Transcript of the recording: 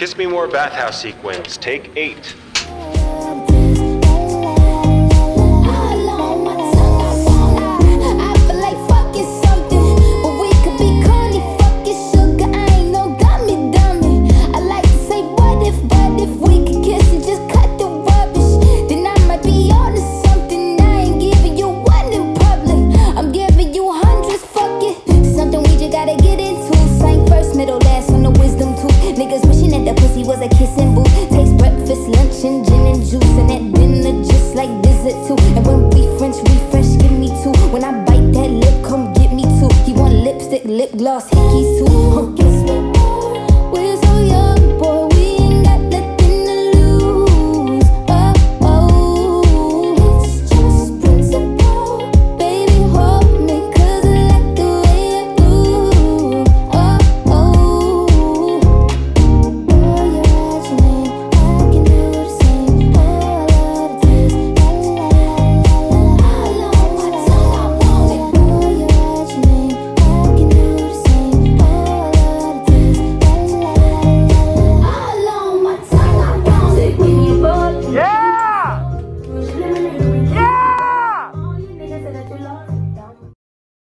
Kiss Me More bathhouse sequence, take eight. Niggas a kissing booth. Takes breakfast, lunch, and gin and juice, and at dinner just like dessert too. And when we French refresh, give me two. When I bite that lip, come get me two. He want lipstick, lip gloss.